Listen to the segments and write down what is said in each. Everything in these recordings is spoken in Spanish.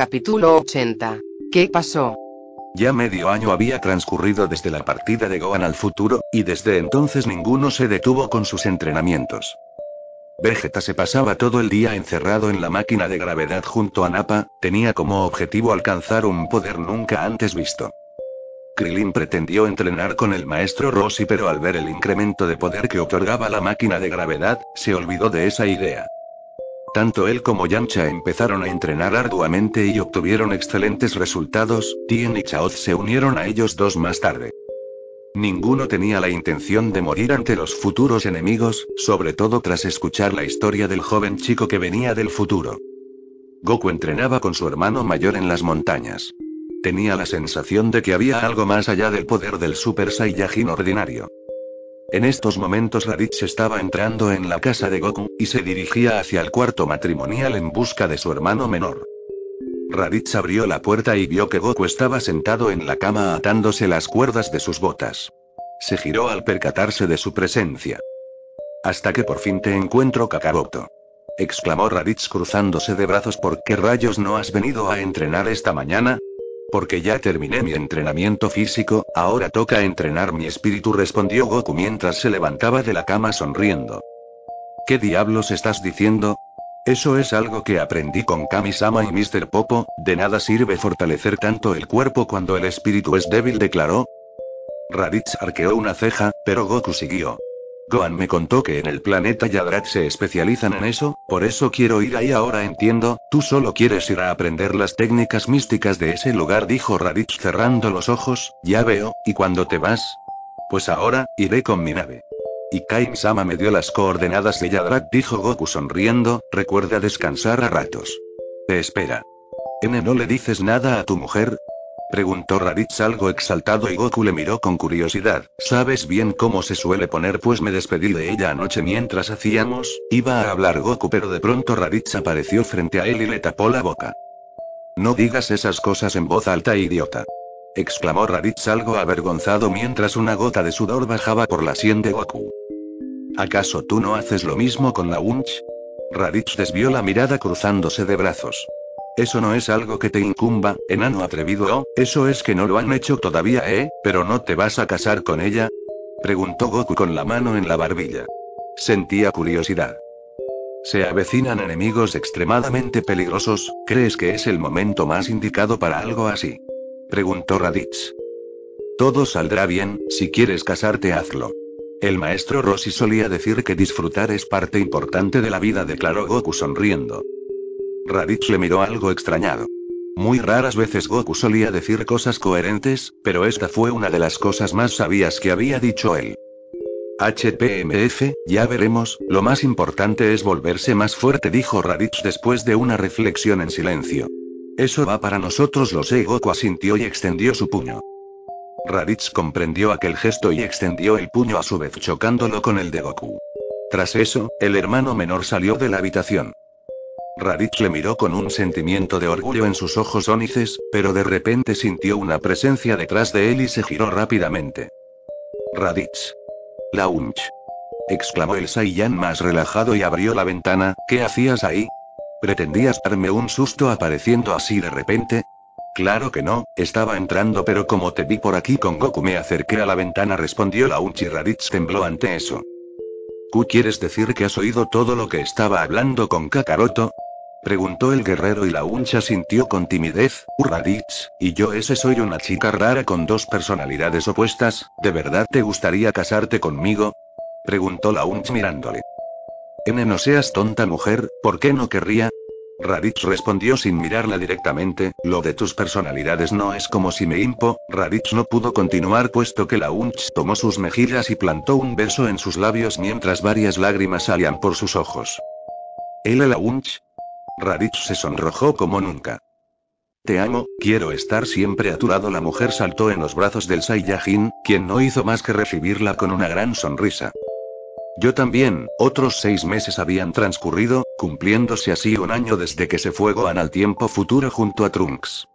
Capítulo 80. ¿Qué pasó? Ya medio año había transcurrido desde la partida de Gohan al futuro, y desde entonces ninguno se detuvo con sus entrenamientos. Vegeta se pasaba todo el día encerrado en la máquina de gravedad junto a Nappa, tenía como objetivo alcanzar un poder nunca antes visto. Krillin pretendió entrenar con el maestro Rossi pero al ver el incremento de poder que otorgaba la máquina de gravedad, se olvidó de esa idea. Tanto él como Yamcha empezaron a entrenar arduamente y obtuvieron excelentes resultados, Tien y Chaoz se unieron a ellos dos más tarde. Ninguno tenía la intención de morir ante los futuros enemigos, sobre todo tras escuchar la historia del joven chico que venía del futuro. Goku entrenaba con su hermano mayor en las montañas. Tenía la sensación de que había algo más allá del poder del Super Saiyajin ordinario. En estos momentos Raditz estaba entrando en la casa de Goku, y se dirigía hacia el cuarto matrimonial en busca de su hermano menor. Raditz abrió la puerta y vio que Goku estaba sentado en la cama atándose las cuerdas de sus botas. Se giró al percatarse de su presencia. Hasta que por fin te encuentro Kakaroto. exclamó Raditz cruzándose de brazos. ¿Por qué rayos no has venido a entrenar esta mañana? Porque ya terminé mi entrenamiento físico, ahora toca entrenar mi espíritu, respondió Goku mientras se levantaba de la cama sonriendo. ¿Qué diablos estás diciendo? Eso es algo que aprendí con Kami-sama y Mr. Popo, de nada sirve fortalecer tanto el cuerpo cuando el espíritu es débil, declaró. Raditz arqueó una ceja, pero Goku siguió. Gohan me contó que en el planeta Yadrat se especializan en eso, por eso quiero ir ahí ahora entiendo, tú solo quieres ir a aprender las técnicas místicas de ese lugar, dijo Raditz cerrando los ojos, ya veo, ¿y cuando te vas? Pues ahora, iré con mi nave. Y Kain-sama me dio las coordenadas de Yadrat, dijo Goku sonriendo, recuerda descansar a ratos. Te espera. N, ¿no le dices nada a tu mujer? Preguntó Raditz algo exaltado y Goku le miró con curiosidad. ¿Sabes bien cómo se suele poner? Pues me despedí de ella anoche mientras hacíamos. Iba a hablar Goku pero de pronto Raditz apareció frente a él y le tapó la boca. No digas esas cosas en voz alta, idiota. Exclamó Raditz algo avergonzado mientras una gota de sudor bajaba por la sien de Goku. ¿Acaso tú no haces lo mismo con la Unch? Raditz desvió la mirada cruzándose de brazos. Eso no es algo que te incumba, enano atrevido, oh, eso es que no lo han hecho todavía, ¿eh? ¿Pero no te vas a casar con ella? Preguntó Goku con la mano en la barbilla. Sentía curiosidad. Se avecinan enemigos extremadamente peligrosos, ¿crees que es el momento más indicado para algo así? Preguntó Raditz. Todo saldrá bien, si quieres casarte hazlo. El maestro Rossi solía decir que disfrutar es parte importante de la vida, declaró Goku sonriendo. Raditz le miró algo extrañado. Muy raras veces Goku solía decir cosas coherentes, pero esta fue una de las cosas más sabias que había dicho él. HPMF, ya veremos, lo más importante es volverse más fuerte, dijo Raditz después de una reflexión en silencio. Eso va para nosotros, lo sé. Goku asintió y extendió su puño. Raditz comprendió aquel gesto y extendió el puño a su vez chocándolo con el de Goku. Tras eso, el hermano menor salió de la habitación. Raditz le miró con un sentimiento de orgullo en sus ojos ónices, pero de repente sintió una presencia detrás de él y se giró rápidamente. Raditz. Launch. exclamó el Saiyan más relajado y abrió la ventana, ¿qué hacías ahí? ¿Pretendías darme un susto apareciendo así de repente? Claro que no, estaba entrando pero como te vi por aquí con Goku me acerqué a la ventana respondió Launch y Raditz tembló ante eso. ¿Tú quieres decir que has oído todo lo que estaba hablando con Kakaroto? Preguntó el guerrero y la uncha sintió con timidez, Raditz, y yo ese soy una chica rara con dos personalidades opuestas, ¿de verdad te gustaría casarte conmigo? Preguntó la unch mirándole. N no seas tonta mujer, ¿por qué no querría? Raditz respondió sin mirarla directamente, lo de tus personalidades no es como si me impo, Raditz no pudo continuar puesto que la Unch tomó sus mejillas y plantó un beso en sus labios mientras varias lágrimas salían por sus ojos. ¿Él la Unch? Raditz se sonrojó como nunca. Te amo, quiero estar siempre a tu lado. La mujer saltó en los brazos del Saiyajin, quien no hizo más que recibirla con una gran sonrisa. Yo también, otros seis meses habían transcurrido, cumpliéndose así un año desde que se fue Gohan al tiempo futuro junto a Trunks.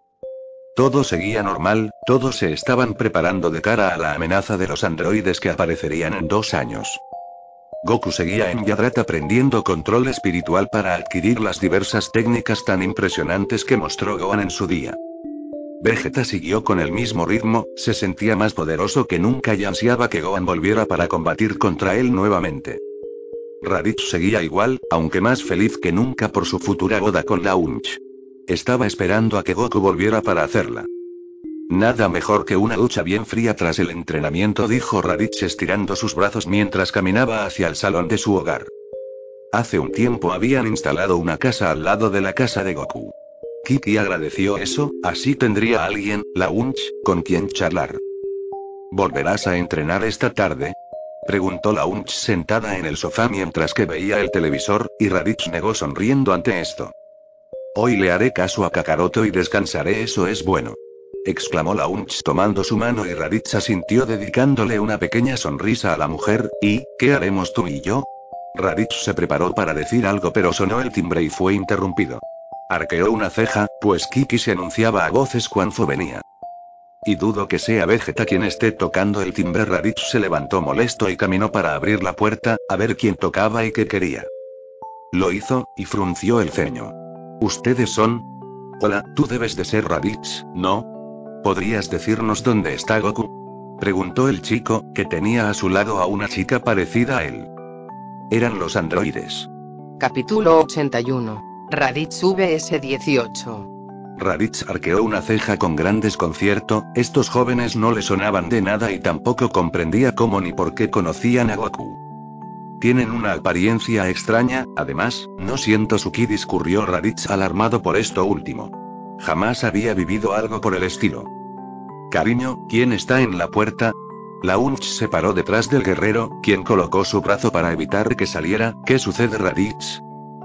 Todo seguía normal, todos se estaban preparando de cara a la amenaza de los androides que aparecerían en dos años. Goku seguía en Yadrat aprendiendo control espiritual para adquirir las diversas técnicas tan impresionantes que mostró Gohan en su día. Vegeta siguió con el mismo ritmo, se sentía más poderoso que nunca y ansiaba que Gohan volviera para combatir contra él nuevamente. Raditz seguía igual, aunque más feliz que nunca por su futura boda con la Unch. Estaba esperando a que Goku volviera para hacerla. Nada mejor que una ducha bien fría tras el entrenamiento, dijo Raditz estirando sus brazos mientras caminaba hacia el salón de su hogar. Hace un tiempo habían instalado una casa al lado de la casa de Goku. Kiki agradeció eso, así tendría alguien, la Unch, con quien charlar. ¿Volverás a entrenar esta tarde? Preguntó la Unch sentada en el sofá mientras que veía el televisor, y Raditz negó sonriendo ante esto. Hoy le haré caso a Kakaroto y descansaré, eso es bueno exclamó la Unch tomando su mano y Raditz asintió dedicándole una pequeña sonrisa a la mujer, ¿y, qué haremos tú y yo? Raditz se preparó para decir algo pero sonó el timbre y fue interrumpido. Arqueó una ceja, pues Kiki se anunciaba a voces cuando venía. Y dudo que sea Vegeta quien esté tocando el timbre. Raditz se levantó molesto y caminó para abrir la puerta, a ver quién tocaba y qué quería. Lo hizo, y frunció el ceño. ¿Ustedes son? Hola, tú debes de ser Raditz, ¿no? ¿Podrías decirnos dónde está Goku? Preguntó el chico, que tenía a su lado a una chica parecida a él. Eran los androides. Capítulo 81. Raditz VS-18. Raditz arqueó una ceja con gran desconcierto, estos jóvenes no le sonaban de nada y tampoco comprendía cómo ni por qué conocían a Goku. Tienen una apariencia extraña, además, no siento su ki discurrió Raditz alarmado por esto último. Jamás había vivido algo por el estilo. Cariño, ¿quién está en la puerta? La Unch se paró detrás del guerrero, quien colocó su brazo para evitar que saliera. ¿Qué sucede, Raditz?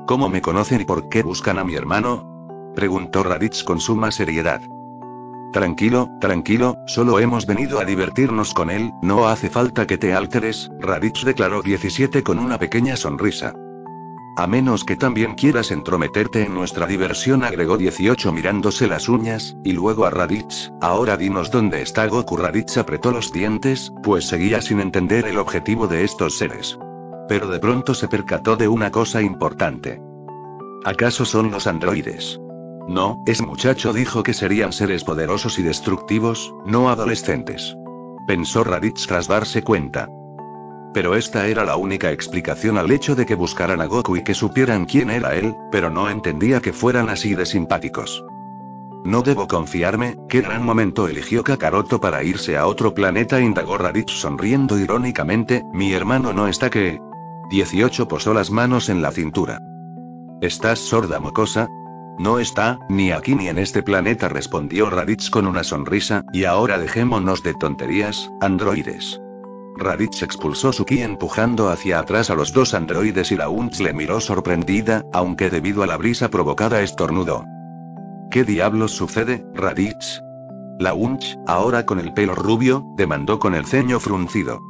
¿Cómo me conocen y por qué buscan a mi hermano? preguntó Raditz con suma seriedad. Tranquilo, tranquilo, solo hemos venido a divertirnos con él, no hace falta que te alteres, Raditz declaró 17 con una pequeña sonrisa. A menos que también quieras entrometerte en nuestra diversión, agregó 18 mirándose las uñas, y luego a Raditz, ahora dinos dónde está Goku. Raditz apretó los dientes, pues seguía sin entender el objetivo de estos seres. Pero de pronto se percató de una cosa importante. ¿Acaso son los androides? No, ese muchacho dijo que serían seres poderosos y destructivos, no adolescentes. Pensó Raditz tras darse cuenta. Pero esta era la única explicación al hecho de que buscaran a Goku y que supieran quién era él, pero no entendía que fueran así de simpáticos. No debo confiarme, qué gran momento eligió Kakaroto para irse a otro planeta, indagó Raditz sonriendo irónicamente, mi hermano no está que... 18 posó las manos en la cintura. ¿Estás sorda mocosa? No está, ni aquí ni en este planeta respondió Raditz con una sonrisa, y ahora dejémonos de tonterías, androides. Raditz expulsó su ki empujando hacia atrás a los dos androides y la Unch le miró sorprendida, aunque debido a la brisa provocada estornudó. ¿Qué diablos sucede, Raditz? La Unch, ahora con el pelo rubio, demandó con el ceño fruncido.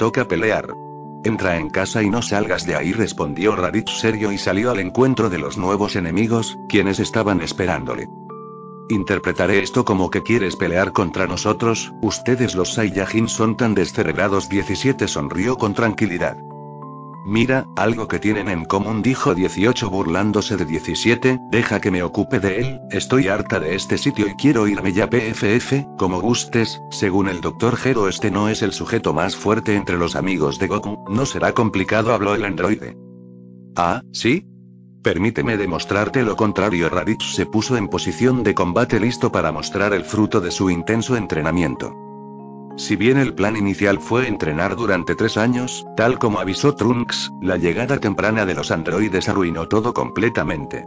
Toca pelear. Entra en casa y no salgas de ahí, respondió Raditz serio y salió al encuentro de los nuevos enemigos, quienes estaban esperándole. Interpretaré esto como que quieres pelear contra nosotros, ustedes los Saiyajin son tan descerebrados 17 sonrió con tranquilidad. Mira, algo que tienen en común dijo 18 burlándose de 17, deja que me ocupe de él, estoy harta de este sitio y quiero irme ya PFF, como gustes, según el Dr. Gero este no es el sujeto más fuerte entre los amigos de Goku, no será complicado habló el androide. Ah, ¿sí? Permíteme demostrarte lo contrario. Raditz se puso en posición de combate listo para mostrar el fruto de su intenso entrenamiento. Si bien el plan inicial fue entrenar durante tres años, tal como avisó Trunks, la llegada temprana de los androides arruinó todo completamente.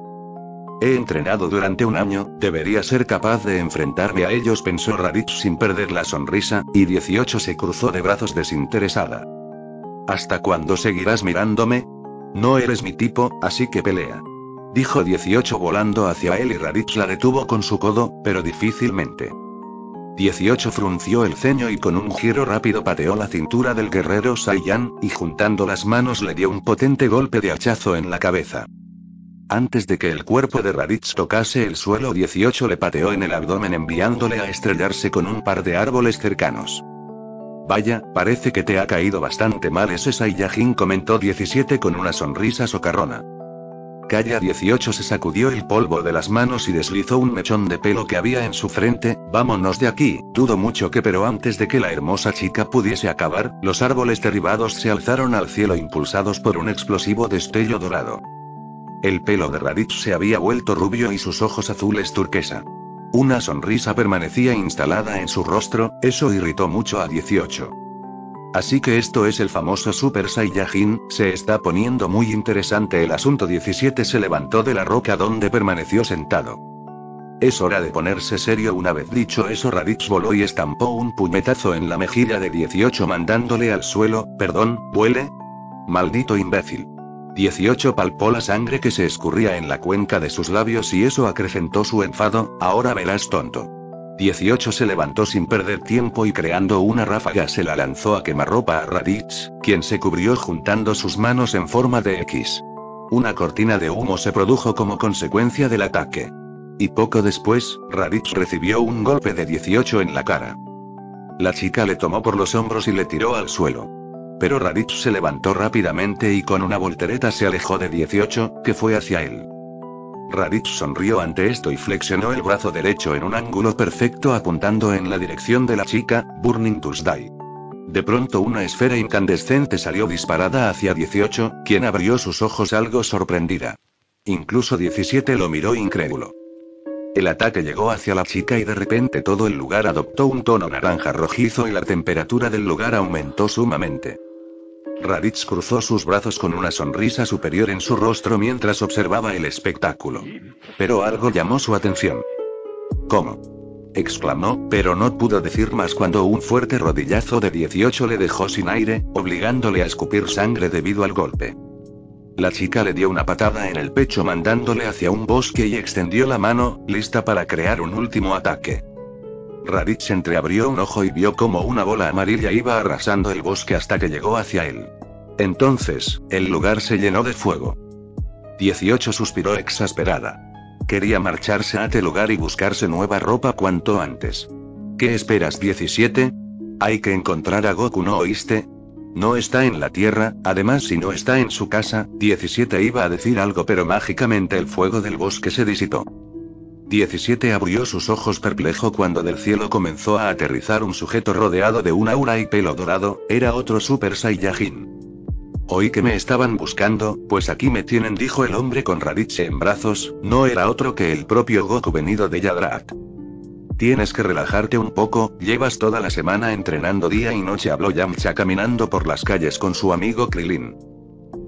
He entrenado durante un año, debería ser capaz de enfrentarme a ellos, pensó Raditz sin perder la sonrisa, y 18 se cruzó de brazos desinteresada. ¿Hasta cuándo seguirás mirándome? No eres mi tipo, así que pelea. Dijo 18 volando hacia él y Raditz la detuvo con su codo, pero difícilmente. 18 frunció el ceño y con un giro rápido pateó la cintura del guerrero Saiyan, y juntando las manos le dio un potente golpe de hachazo en la cabeza. Antes de que el cuerpo de Raditz tocase el suelo 18 le pateó en el abdomen enviándole a estrellarse con un par de árboles cercanos. Vaya, parece que te ha caído bastante mal ese Saiyajin comentó 17 con una sonrisa socarrona. Calla 18 se sacudió el polvo de las manos y deslizó un mechón de pelo que había en su frente, vámonos de aquí, dudo mucho que pero antes de que la hermosa chica pudiese acabar, los árboles derribados se alzaron al cielo impulsados por un explosivo destello dorado. El pelo de Raditz se había vuelto rubio y sus ojos azules turquesa. Una sonrisa permanecía instalada en su rostro, eso irritó mucho a 18. Así que esto es el famoso Super Saiyajin, se está poniendo muy interesante el asunto 17 se levantó de la roca donde permaneció sentado. Es hora de ponerse serio una vez dicho eso Raditz voló y estampó un puñetazo en la mejilla de 18 mandándole al suelo, perdón, vuele. Maldito imbécil. 18 palpó la sangre que se escurría en la cuenca de sus labios y eso acrecentó su enfado, ahora verás tonto. 18 se levantó sin perder tiempo y creando una ráfaga se la lanzó a quemarropa a Raditz, quien se cubrió juntando sus manos en forma de X. Una cortina de humo se produjo como consecuencia del ataque. Y poco después, Raditz recibió un golpe de 18 en la cara. La chica le tomó por los hombros y le tiró al suelo. Pero Raditz se levantó rápidamente y con una voltereta se alejó de 18, que fue hacia él. Raditz sonrió ante esto y flexionó el brazo derecho en un ángulo perfecto apuntando en la dirección de la chica, Burning Tuesday. De pronto una esfera incandescente salió disparada hacia 18, quien abrió sus ojos algo sorprendida. Incluso 17 lo miró incrédulo. El ataque llegó hacia la chica y de repente todo el lugar adoptó un tono naranja rojizo y la temperatura del lugar aumentó sumamente. Raditz cruzó sus brazos con una sonrisa superior en su rostro mientras observaba el espectáculo. Pero algo llamó su atención. ¿Cómo? exclamó, pero no pudo decir más cuando un fuerte rodillazo de 18 le dejó sin aire, obligándole a escupir sangre debido al golpe. La chica le dio una patada en el pecho mandándole hacia un bosque y extendió la mano, lista para crear un último ataque. Raditz entreabrió un ojo y vio como una bola amarilla iba arrasando el bosque hasta que llegó hacia él. Entonces, el lugar se llenó de fuego. 18 suspiró exasperada. Quería marcharse a este lugar y buscarse nueva ropa cuanto antes. ¿Qué esperas 17? Hay que encontrar a Goku, ¿no oíste? No está en la Tierra, además si no está en su casa, 17 iba a decir algo pero mágicamente el fuego del bosque se disipó. 17 abrió sus ojos perplejo cuando del cielo comenzó a aterrizar un sujeto rodeado de un aura y pelo dorado, era otro Super Saiyajin. Oí que me estaban buscando, pues aquí me tienen, dijo el hombre con Raditz en brazos, no era otro que el propio Goku venido de Yadrat. Tienes que relajarte un poco, llevas toda la semana entrenando día y noche, habló Yamcha caminando por las calles con su amigo Krilin.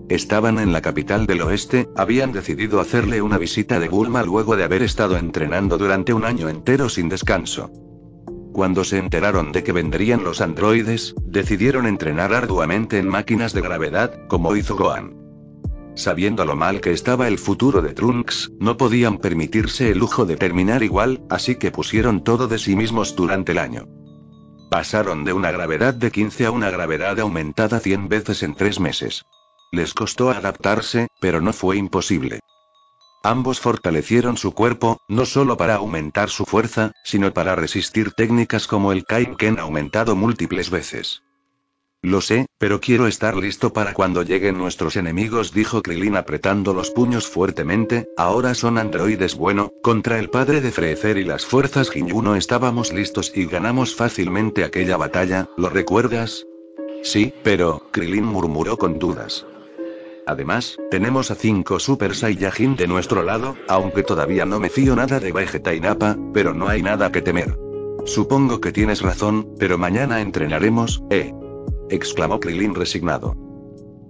Estaban en la capital del oeste, habían decidido hacerle una visita de Bulma luego de haber estado entrenando durante un año entero sin descanso. Cuando se enteraron de que vendrían los androides, decidieron entrenar arduamente en máquinas de gravedad, como hizo Gohan. Sabiendo lo mal que estaba el futuro de Trunks, no podían permitirse el lujo de terminar igual, así que pusieron todo de sí mismos durante el año. Pasaron de una gravedad de 15 a una gravedad aumentada 100 veces en tres meses. Les costó adaptarse, pero no fue imposible. Ambos fortalecieron su cuerpo, no solo para aumentar su fuerza, sino para resistir técnicas como el Kainken aumentado múltiples veces. Lo sé, pero quiero estar listo para cuando lleguen nuestros enemigos, dijo Krilin apretando los puños fuertemente. Ahora son androides bueno, contra el padre de Freezer y las fuerzas Ginyu no estábamos listos y ganamos fácilmente aquella batalla, ¿lo recuerdas? Sí, pero, Krilin murmuró con dudas. Además, tenemos a cinco Super Saiyajin de nuestro lado, aunque todavía no me fío nada de Vegeta y Nappa, pero no hay nada que temer. Supongo que tienes razón, pero mañana entrenaremos, ¿eh? exclamó Krilin resignado.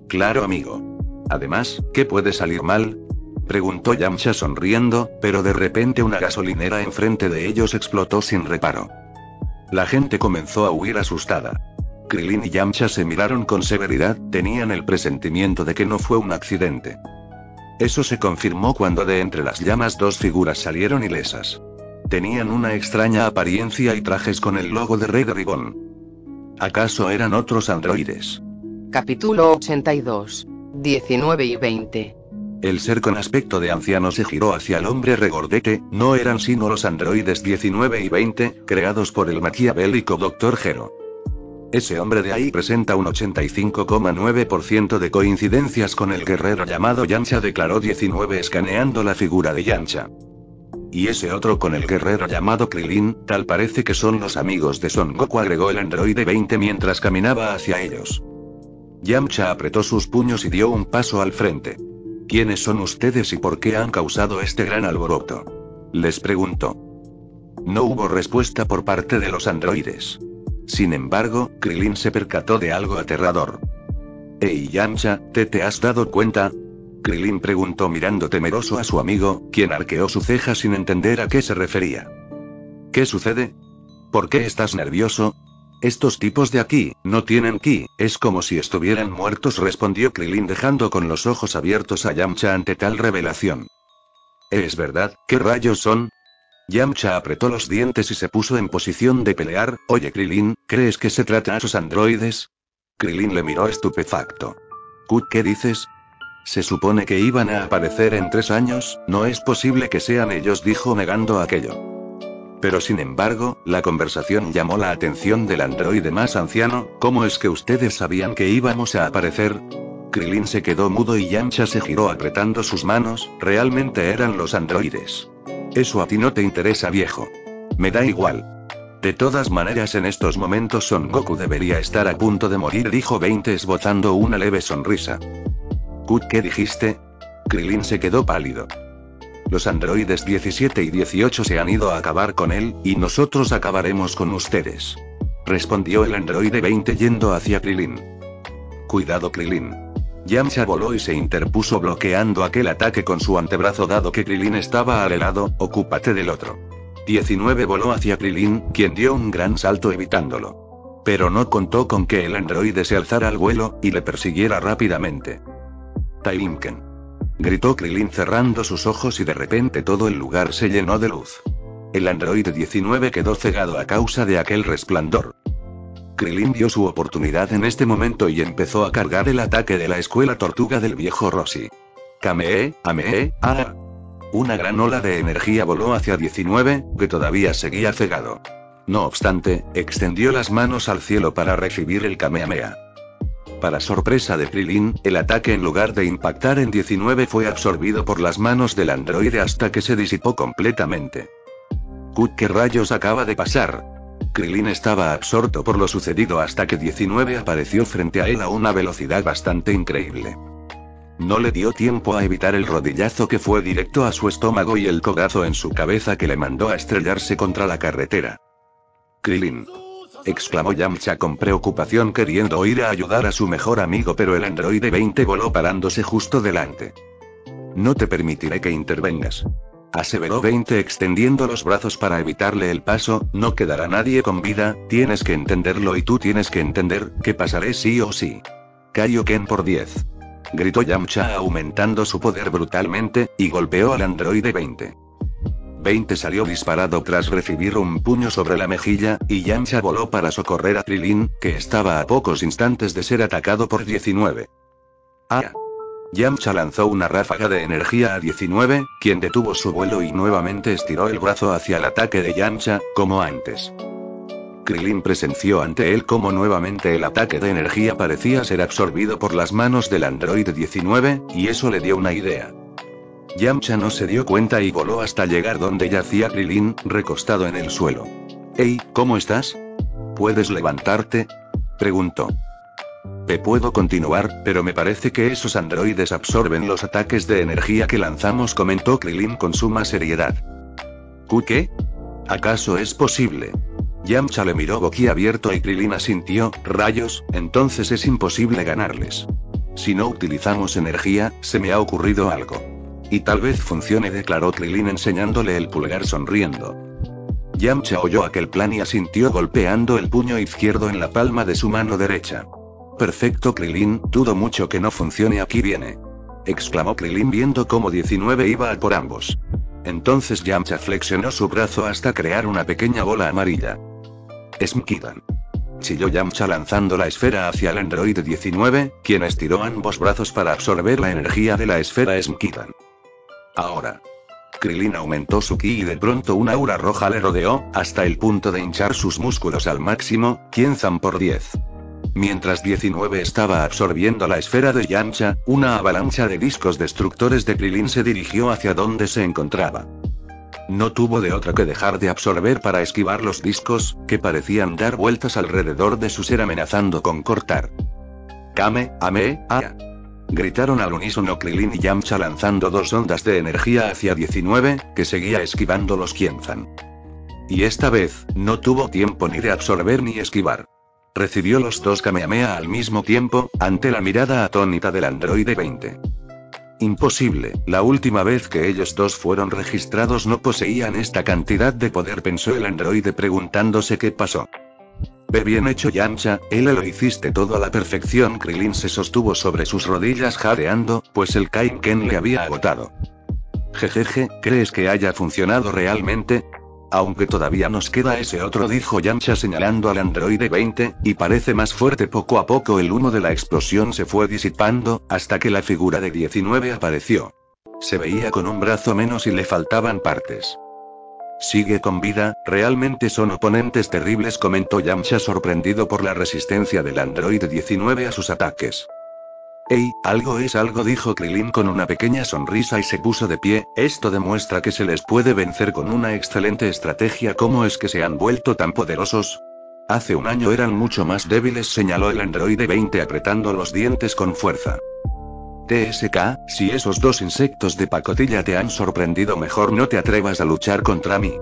Claro, amigo. Además, ¿qué puede salir mal? preguntó Yamcha sonriendo, pero de repente una gasolinera enfrente de ellos explotó sin reparo. La gente comenzó a huir asustada. Krilin y Yamcha se miraron con severidad, tenían el presentimiento de que no fue un accidente. Eso se confirmó cuando de entre las llamas dos figuras salieron ilesas. Tenían una extraña apariencia y trajes con el logo de Red Ribbon. ¿Acaso eran otros androides? Capítulo 82. 19 y 20. El ser con aspecto de anciano se giró hacia el hombre regordete, no eran sino los androides 19 y 20, creados por el maquiavélico Dr. Gero. Ese hombre de ahí presenta un 85,9% de coincidencias con el guerrero llamado Yancha, declaró 19 escaneando la figura de Yancha. Y ese otro con el guerrero llamado Krilin, tal parece que son los amigos de Son Goku, agregó el androide 20 mientras caminaba hacia ellos. Yamcha apretó sus puños y dio un paso al frente. ¿Quiénes son ustedes y por qué han causado este gran alboroto? Les preguntó. No hubo respuesta por parte de los androides. Sin embargo, Krilin se percató de algo aterrador. Ey Yamcha, ¿te te has dado cuenta? Krilin preguntó mirando temeroso a su amigo, quien arqueó su ceja sin entender a qué se refería. ¿Qué sucede? ¿Por qué estás nervioso? Estos tipos de aquí, no tienen ki, es como si estuvieran muertos, respondió Krilin dejando con los ojos abiertos a Yamcha ante tal revelación. ¿Es verdad? ¿Qué rayos son? Yamcha apretó los dientes y se puso en posición de pelear. Oye, Krilin, ¿crees que se trata a esos androides? Krilin le miró estupefacto. ¿qué dices? Se supone que iban a aparecer en tres años, no es posible que sean ellos, dijo negando aquello. Pero sin embargo, la conversación llamó la atención del androide más anciano, ¿cómo es que ustedes sabían que íbamos a aparecer? Krilin se quedó mudo y Yamcha se giró apretando sus manos, realmente eran los androides. Eso a ti no te interesa viejo. Me da igual. De todas maneras en estos momentos Son Goku debería estar a punto de morir, dijo 20 esbozando una leve sonrisa. Kut, ¿qué dijiste? Krilin se quedó pálido. Los androides 17 y 18 se han ido a acabar con él, y nosotros acabaremos con ustedes. Respondió el androide 20 yendo hacia Krilin. Cuidado Krilin. Yamcha voló y se interpuso bloqueando aquel ataque con su antebrazo dado que Krilin estaba al lado, ocúpate del otro. 19 voló hacia Krilin, quien dio un gran salto evitándolo. Pero no contó con que el androide se alzara al vuelo, y le persiguiera rápidamente. Taimken. Gritó Krilin cerrando sus ojos y de repente todo el lugar se llenó de luz. El androide 19 quedó cegado a causa de aquel resplandor. Krilin dio su oportunidad en este momento y empezó a cargar el ataque de la escuela tortuga del viejo Rossi. Kamee, Amee, A. Una gran ola de energía voló hacia 19, que todavía seguía cegado. No obstante, extendió las manos al cielo para recibir el Kamehameha. Para sorpresa de Krilin, el ataque en lugar de impactar en 19 fue absorbido por las manos del androide hasta que se disipó completamente. ¿qué rayos acaba de pasar? Krilin estaba absorto por lo sucedido hasta que 19 apareció frente a él a una velocidad bastante increíble. No le dio tiempo a evitar el rodillazo que fue directo a su estómago y el cogazo en su cabeza que le mandó a estrellarse contra la carretera. Krilin. exclamó Yamcha con preocupación queriendo ir a ayudar a su mejor amigo pero el androide 20 voló parándose justo delante. No te permitiré que intervengas. Aseveró 20 extendiendo los brazos para evitarle el paso, no quedará nadie con vida, tienes que entenderlo y tú tienes que entender, que pasaré sí o sí. Kaioken por 10. Gritó Yamcha aumentando su poder brutalmente, y golpeó al androide 20. 20 salió disparado tras recibir un puño sobre la mejilla, y Yamcha voló para socorrer a Trilin, que estaba a pocos instantes de ser atacado por 19. Ah. Yamcha lanzó una ráfaga de energía a 19, quien detuvo su vuelo y nuevamente estiró el brazo hacia el ataque de Yamcha, como antes. Krilin presenció ante él cómo nuevamente el ataque de energía parecía ser absorbido por las manos del androide 19, y eso le dio una idea. Yamcha no se dio cuenta y voló hasta llegar donde yacía Krilin, recostado en el suelo. Hey, ¿cómo estás? ¿Puedes levantarte? preguntó. Puedo continuar, pero me parece que esos androides absorben los ataques de energía que lanzamos, comentó Krilin con suma seriedad. ¿Qué? ¿Acaso es posible? Yamcha le miró boquiabierto y Krilin asintió, rayos, entonces es imposible ganarles. Si no utilizamos energía, se me ha ocurrido algo. Y tal vez funcione, declaró Krilin enseñándole el pulgar sonriendo. Yamcha oyó aquel plan y asintió golpeando el puño izquierdo en la palma de su mano derecha. Perfecto Krilin, dudo mucho que no funcione aquí viene. Exclamó Krilin viendo cómo 19 iba por ambos. Entonces Yamcha flexionó su brazo hasta crear una pequeña bola amarilla. Smkidan. Chilló Yamcha lanzando la esfera hacia el androide 19, quien estiró ambos brazos para absorber la energía de la esfera Smkidan. Ahora. Krillin aumentó su ki y de pronto una aura roja le rodeó, hasta el punto de hinchar sus músculos al máximo, Qienzan por 10. Mientras 19 estaba absorbiendo la esfera de Yamcha, una avalancha de discos destructores de Krillin se dirigió hacia donde se encontraba. No tuvo de otra que dejar de absorber para esquivar los discos, que parecían dar vueltas alrededor de su ser amenazando con cortar. Kame, Ame, A. Gritaron al unísono Krillin y Yamcha lanzando dos ondas de energía hacia 19, que seguía esquivando los Qienzan. Y esta vez, no tuvo tiempo ni de absorber ni esquivar. Recibió los dos Kamehameha al mismo tiempo, ante la mirada atónita del androide 20. Imposible, la última vez que ellos dos fueron registrados no poseían esta cantidad de poder, pensó el androide preguntándose qué pasó. Ve bien hecho Yamcha, él lo hiciste todo a la perfección. Krillin se sostuvo sobre sus rodillas jadeando, pues el Kaiken le había agotado. Jejeje, ¿crees que haya funcionado realmente? Aunque todavía nos queda ese otro, dijo Yamcha señalando al androide 20, y parece más fuerte poco a poco el humo de la explosión se fue disipando, hasta que la figura de 19 apareció. Se veía con un brazo menos y le faltaban partes. Sigue con vida, realmente son oponentes terribles, comentó Yamcha sorprendido por la resistencia del androide 19 a sus ataques. Ey, algo es algo, dijo Krillin con una pequeña sonrisa y se puso de pie, esto demuestra que se les puede vencer con una excelente estrategia. ¿Cómo es que se han vuelto tan poderosos? Hace un año eran mucho más débiles, señaló el androide 20 apretando los dientes con fuerza. TSK, si esos dos insectos de pacotilla te han sorprendido mejor no te atrevas a luchar contra mí.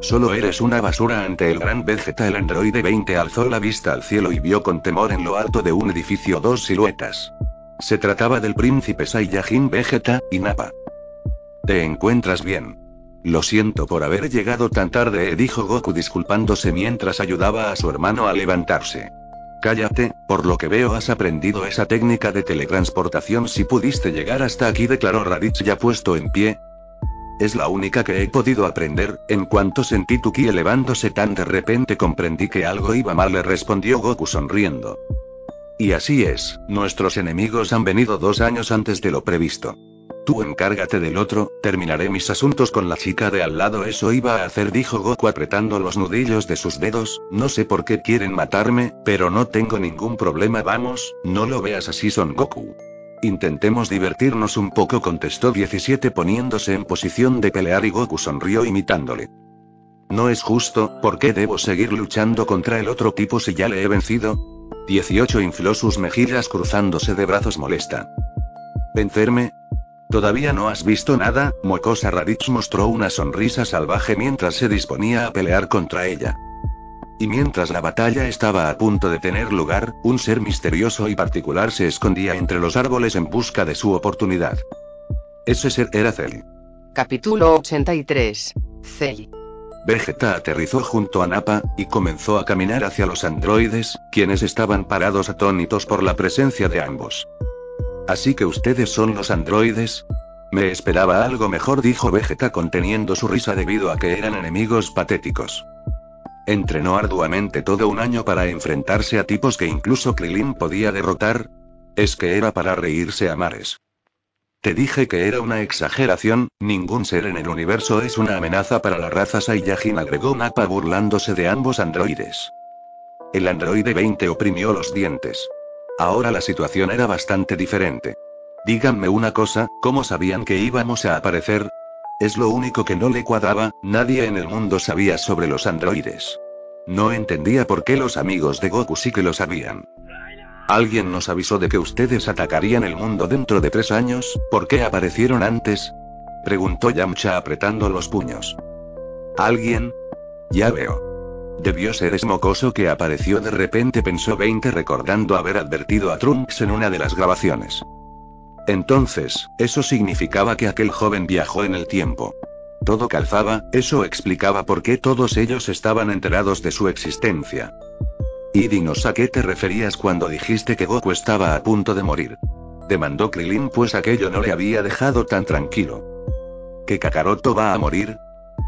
Solo eres una basura ante el gran Vegeta. El androide 20 alzó la vista al cielo y vio con temor en lo alto de un edificio dos siluetas. Se trataba del príncipe Saiyajin Vegeta, y Nappa. ¿Te encuentras bien? Lo siento por haber llegado tan tarde, dijo Goku disculpándose mientras ayudaba a su hermano a levantarse. Cállate, por lo que veo has aprendido esa técnica de teletransportación si pudiste llegar hasta aquí, declaró Raditz ya puesto en pie. Es la única que he podido aprender, en cuanto sentí tu ki elevándose tan de repente comprendí que algo iba mal, le respondió Goku sonriendo. Y así es, nuestros enemigos han venido dos años antes de lo previsto. Tú encárgate del otro, terminaré mis asuntos con la chica de al lado. Eso iba a hacer, dijo Goku apretando los nudillos de sus dedos. No sé por qué quieren matarme, pero no tengo ningún problema. Vamos, no lo veas así, Son Goku. Intentemos divertirnos un poco, contestó 17 poniéndose en posición de pelear y Goku sonrió imitándole. No es justo, ¿por qué debo seguir luchando contra el otro tipo si ya le he vencido? 18 infló sus mejillas cruzándose de brazos molesta. ¿Vencerme? ¿Todavía no has visto nada? Mocosa Raditz mostró una sonrisa salvaje mientras se disponía a pelear contra ella. Y mientras la batalla estaba a punto de tener lugar, un ser misterioso y particular se escondía entre los árboles en busca de su oportunidad. Ese ser era Cell. Capítulo 83. Cell. Vegeta aterrizó junto a Nappa, y comenzó a caminar hacia los androides, quienes estaban parados atónitos por la presencia de ambos. Así que ustedes son los androides. Me esperaba algo mejor, dijo Vegeta conteniendo su risa debido a que eran enemigos patéticos. Entrenó arduamente todo un año para enfrentarse a tipos que incluso Krillin podía derrotar. Es que era para reírse a mares. Te dije que era una exageración, ningún ser en el universo es una amenaza para la raza Saiyajin, agregó Nappa burlándose de ambos androides. El androide 20 oprimió los dientes. Ahora la situación era bastante diferente. Díganme una cosa, ¿cómo sabían que íbamos a aparecer? Es lo único que no le cuadraba, nadie en el mundo sabía sobre los androides. No entendía por qué los amigos de Goku sí que lo sabían. ¿Alguien nos avisó de que ustedes atacarían el mundo dentro de tres años? ¿Por qué aparecieron antes? Preguntó Yamcha apretando los puños. ¿Alguien? Ya veo. Debió ser ese mocoso que apareció de repente, pensó 20 recordando haber advertido a Trunks en una de las grabaciones. Entonces, eso significaba que aquel joven viajó en el tiempo. Todo calzaba, eso explicaba por qué todos ellos estaban enterados de su existencia. Y dinos a qué te referías cuando dijiste que Goku estaba a punto de morir. Demandó Krillin pues aquello no le había dejado tan tranquilo. ¿Que Kakaroto va a morir?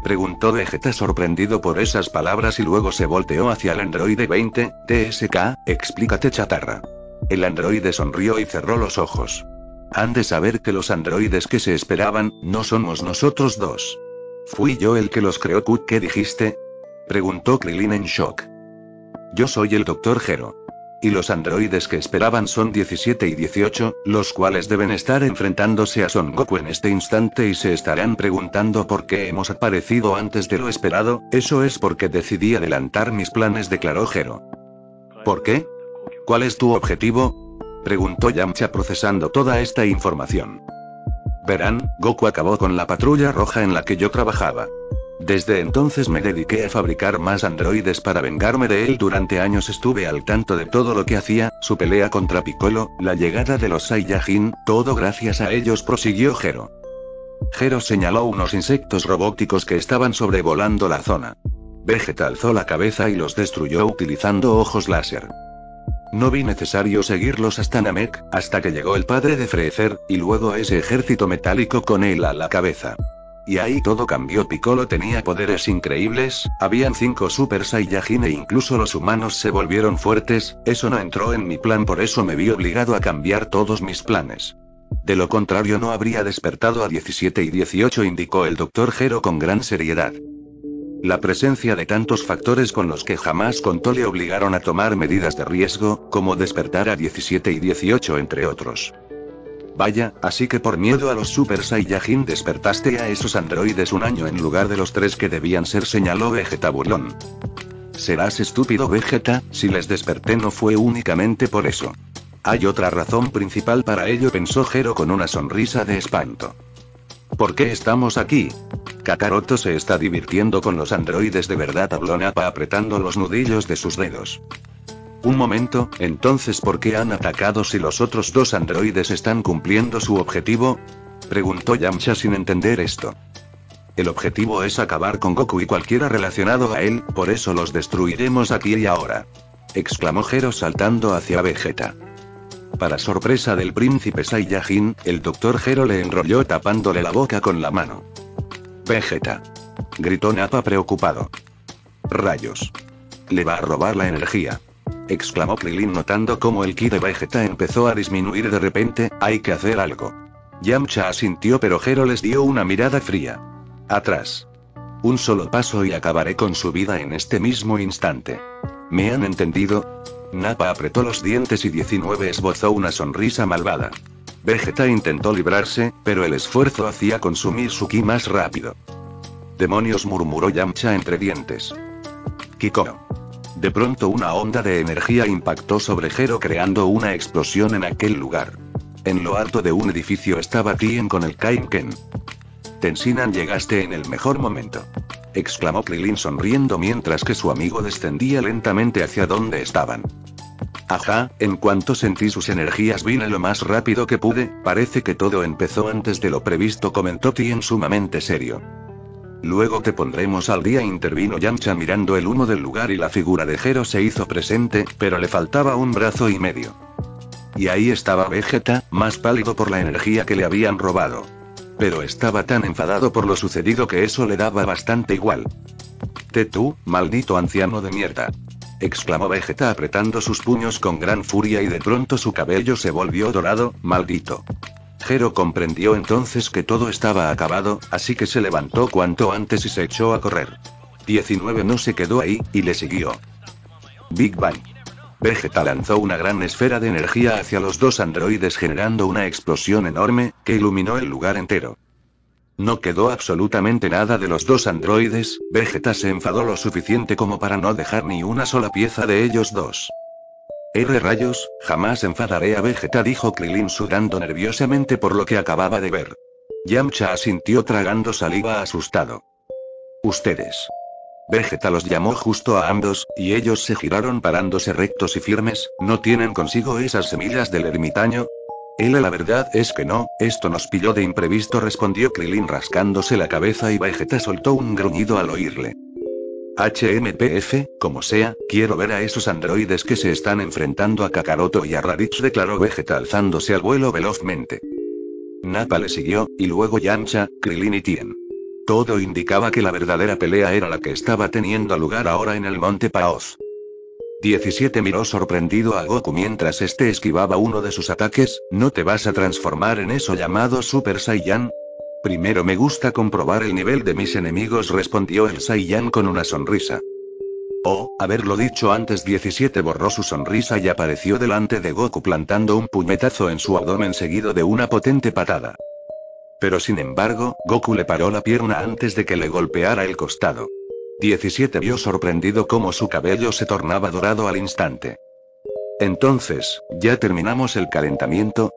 Preguntó Vegeta sorprendido por esas palabras y luego se volteó hacia el androide 20, TSK, explícate chatarra. El androide sonrió y cerró los ojos. Han de saber que los androides que se esperaban, no somos nosotros dos. Fui yo el que los creó. ¿Qué dijiste? Preguntó Krilin en shock. Yo soy el Dr. Gero. Y los androides que esperaban son 17 y 18, los cuales deben estar enfrentándose a Son Goku en este instante y se estarán preguntando por qué hemos aparecido antes de lo esperado, eso es porque decidí adelantar mis planes, declaró Gero. ¿Por qué? ¿Cuál es tu objetivo? Preguntó Yamcha procesando toda esta información. Verán, Goku acabó con la patrulla roja en la que yo trabajaba. Desde entonces me dediqué a fabricar más androides para vengarme de él. Durante años estuve al tanto de todo lo que hacía, su pelea contra Piccolo, la llegada de los Saiyajin, todo gracias a ellos prosiguió Gero. Gero señaló unos insectos robóticos que estaban sobrevolando la zona. Vegeta alzó la cabeza y los destruyó utilizando ojos láser. No vi necesario seguirlos hasta Namek, hasta que llegó el padre de Freezer, y luego ese ejército metálico con él a la cabeza. Y ahí todo cambió. Piccolo tenía poderes increíbles, habían cinco Super Saiyajin e incluso los humanos se volvieron fuertes, eso no entró en mi plan por eso me vi obligado a cambiar todos mis planes. De lo contrario no habría despertado a 17 y 18 indicó el Dr. Gero con gran seriedad. La presencia de tantos factores con los que jamás contó le obligaron a tomar medidas de riesgo, como despertar a 17 y 18 entre otros. Vaya, así que por miedo a los Super Saiyajin despertaste a esos androides un año en lugar de los tres que debían ser, señaló Vegeta burlón. Serás estúpido Vegeta, si les desperté no fue únicamente por eso. Hay otra razón principal para ello, pensó Jero con una sonrisa de espanto. ¿Por qué estamos aquí? Kakaroto se está divirtiendo con los androides de verdad, habló Nappa apretando los nudillos de sus dedos. Un momento, entonces ¿por qué han atacado si los otros dos androides están cumpliendo su objetivo? Preguntó Yamcha sin entender esto. El objetivo es acabar con Goku y cualquiera relacionado a él, por eso los destruiremos aquí y ahora. Exclamó Gero saltando hacia Vegeta. Para sorpresa del príncipe Saiyajin, el Dr. Gero le enrolló tapándole la boca con la mano. Vegeta. Gritó Nappa preocupado. Rayos. Le va a robar la energía. Exclamó Krilin notando cómo el ki de Vegeta empezó a disminuir de repente, hay que hacer algo. Yamcha asintió pero Gero les dio una mirada fría. Atrás. Un solo paso y acabaré con su vida en este mismo instante. ¿Me han entendido? Nappa apretó los dientes y 19 esbozó una sonrisa malvada. Vegeta intentó librarse, pero el esfuerzo hacía consumir su ki más rápido. Demonios murmuró Yamcha entre dientes. Kiko. De pronto una onda de energía impactó sobre Jero creando una explosión en aquel lugar. En lo alto de un edificio estaba Tien con el Kainken. Tensinan llegaste en el mejor momento. Exclamó Krilin sonriendo mientras que su amigo descendía lentamente hacia donde estaban. Ajá, en cuanto sentí sus energías vine lo más rápido que pude, parece que todo empezó antes de lo previsto, comentó Tien sumamente serio. Luego te pondremos al día, intervino Yamcha mirando el humo del lugar y la figura de Jero se hizo presente, pero le faltaba un brazo y medio. Y ahí estaba Vegeta, más pálido por la energía que le habían robado. Pero estaba tan enfadado por lo sucedido que eso le daba bastante igual. Te tú, maldito anciano de mierda exclamó Vegeta apretando sus puños con gran furia y de pronto su cabello se volvió dorado, maldito. Comprendió entonces que todo estaba acabado, así que se levantó cuanto antes y se echó a correr. 19 no se quedó ahí, y le siguió. Big Bang. Vegeta lanzó una gran esfera de energía hacia los dos androides generando una explosión enorme, que iluminó el lugar entero. No quedó absolutamente nada de los dos androides, Vegeta se enfadó lo suficiente como para no dejar ni una sola pieza de ellos dos. R rayos, jamás enfadaré a Vegeta dijo Krilin sudando nerviosamente por lo que acababa de ver. Yamcha asintió tragando saliva asustado. Ustedes. Vegeta los llamó justo a ambos, y ellos se giraron parándose rectos y firmes, ¿no tienen consigo esas semillas del ermitaño? Él la verdad es que no, esto nos pilló de imprevisto respondió Krilin rascándose la cabeza y Vegeta soltó un gruñido al oírle. HMPF, como sea, quiero ver a esos androides que se están enfrentando a Kakaroto y a Raditz declaró Vegeta alzándose al vuelo velozmente. Nappa le siguió, y luego Yamcha, Krilin y Tien. Todo indicaba que la verdadera pelea era la que estaba teniendo lugar ahora en el monte Paoz. 17 miró sorprendido a Goku mientras este esquivaba uno de sus ataques, ¿no te vas a transformar en eso llamado Super Saiyan? Primero me gusta comprobar el nivel de mis enemigos, respondió el Saiyan con una sonrisa. Oh, haberlo dicho antes 17 borró su sonrisa y apareció delante de Goku plantando un puñetazo en su abdomen seguido de una potente patada. Pero sin embargo, Goku le paró la pierna antes de que le golpeara el costado. 17 vio sorprendido cómo su cabello se tornaba dorado al instante. Entonces, ¿ya terminamos el calentamiento?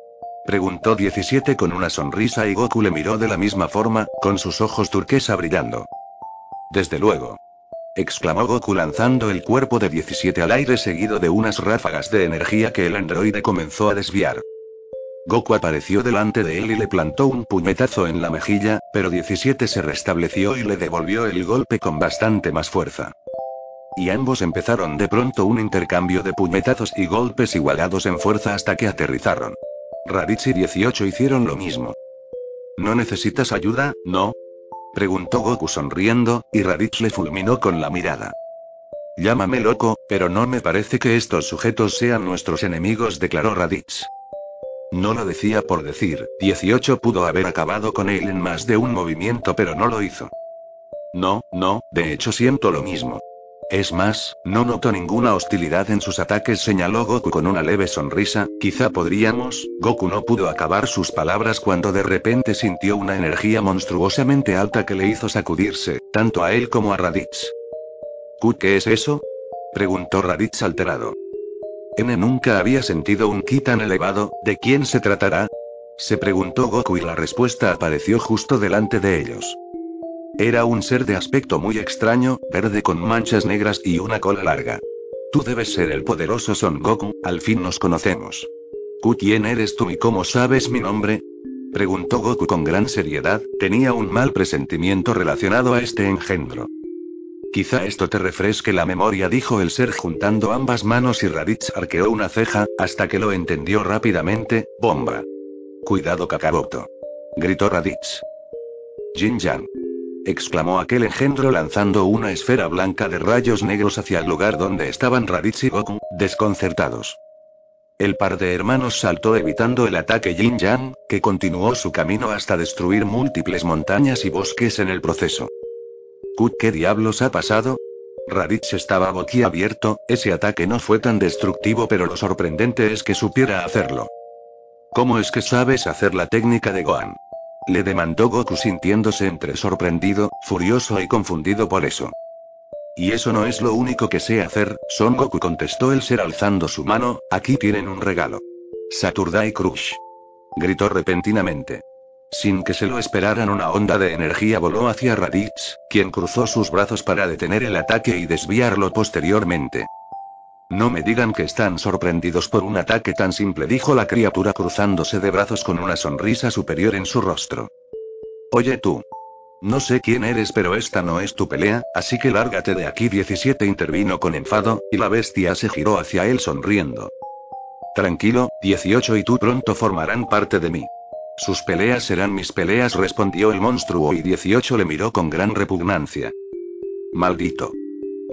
Preguntó 17 con una sonrisa y Goku le miró de la misma forma, con sus ojos turquesa brillando. Desde luego exclamó Goku lanzando el cuerpo de 17 al aire seguido de unas ráfagas de energía que el androide comenzó a desviar. Goku apareció delante de él y le plantó un puñetazo en la mejilla, pero 17 se restableció y le devolvió el golpe con bastante más fuerza. Y ambos empezaron de pronto un intercambio de puñetazos y golpes igualados en fuerza hasta que aterrizaron. Raditz y 18 hicieron lo mismo. ¿No necesitas ayuda, no? Preguntó Goku sonriendo, y Raditz le fulminó con la mirada. Llámame loco, pero no me parece que estos sujetos sean nuestros enemigos, declaró Raditz. No lo decía por decir, 18 pudo haber acabado con él en más de un movimiento, pero no lo hizo. No, no, de hecho siento lo mismo. Es más, no noto ninguna hostilidad en sus ataques, señaló Goku con una leve sonrisa, quizá podríamos, Goku no pudo acabar sus palabras cuando de repente sintió una energía monstruosamente alta que le hizo sacudirse, tanto a él como a Raditz. ¿Qué es eso? preguntó Raditz alterado. N nunca había sentido un ki tan elevado, ¿de quién se tratará? Se preguntó Goku y la respuesta apareció justo delante de ellos. Era un ser de aspecto muy extraño, verde con manchas negras y una cola larga. Tú debes ser el poderoso Son Goku, al fin nos conocemos. ¿Quién eres tú y cómo sabes mi nombre? Preguntó Goku con gran seriedad, tenía un mal presentimiento relacionado a este engendro. Quizá esto te refresque la memoria, dijo el ser juntando ambas manos y Raditz arqueó una ceja, hasta que lo entendió rápidamente, bomba. Cuidado Kakaboto. Gritó Raditz. Jin Yang exclamó aquel engendro lanzando una esfera blanca de rayos negros hacia el lugar donde estaban Raditz y Goku, desconcertados. El par de hermanos saltó evitando el ataque Jin Yang, que continuó su camino hasta destruir múltiples montañas y bosques en el proceso. ¿Qué diablos ha pasado? Raditz estaba boquiabierto, ese ataque no fue tan destructivo pero lo sorprendente es que supiera hacerlo. ¿Cómo es que sabes hacer la técnica de Gohan? Le demandó Goku sintiéndose entre sorprendido, furioso y confundido por eso. Y eso no es lo único que sé hacer, Son Goku contestó el ser alzando su mano, aquí tienen un regalo. Saturday Crush. Gritó repentinamente. Sin que se lo esperaran una onda de energía voló hacia Raditz, quien cruzó sus brazos para detener el ataque y desviarlo posteriormente. No me digan que están sorprendidos por un ataque tan simple, dijo la criatura cruzándose de brazos con una sonrisa superior en su rostro. Oye tú. No sé quién eres, pero esta no es tu pelea, así que lárgate de aquí. 17 intervino con enfado, y la bestia se giró hacia él sonriendo. Tranquilo, 18 y tú pronto formarán parte de mí. Sus peleas serán mis peleas, respondió el monstruo y 18 le miró con gran repugnancia. Maldito.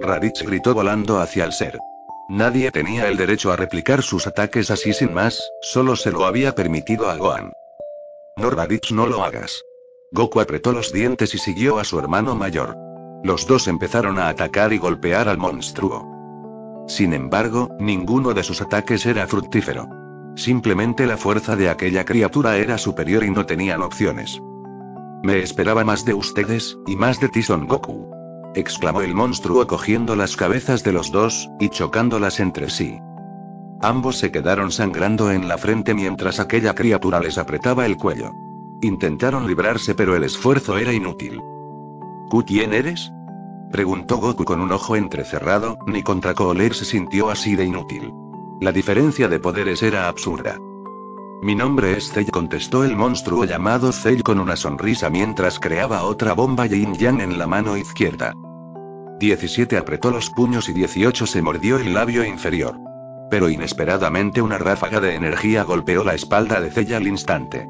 Raditz gritó volando hacia el ser. Nadie tenía el derecho a replicar sus ataques así sin más, solo se lo había permitido a Gohan. No Raditz no lo hagas. Goku apretó los dientes y siguió a su hermano mayor. Los dos empezaron a atacar y golpear al monstruo. Sin embargo, ninguno de sus ataques era fructífero. Simplemente la fuerza de aquella criatura era superior y no tenían opciones. Me esperaba más de ustedes, y más de ti Son Goku exclamó el monstruo cogiendo las cabezas de los dos, y chocándolas entre sí. Ambos se quedaron sangrando en la frente mientras aquella criatura les apretaba el cuello. Intentaron librarse pero el esfuerzo era inútil. ¿Quién eres? Preguntó Goku con un ojo entrecerrado, ni contra Cooler se sintió así de inútil. La diferencia de poderes era absurda. Mi nombre es Cell, contestó el monstruo llamado Cell con una sonrisa mientras creaba otra bomba Yin Yang en la mano izquierda. 17 apretó los puños y 18 se mordió el labio inferior. Pero inesperadamente una ráfaga de energía golpeó la espalda de Cell al instante.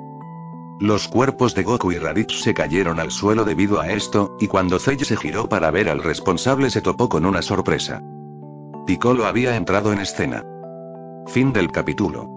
Los cuerpos de Goku y Raditz se cayeron al suelo debido a esto, y cuando Cell se giró para ver al responsable se topó con una sorpresa. Piccolo había entrado en escena. Fin del capítulo.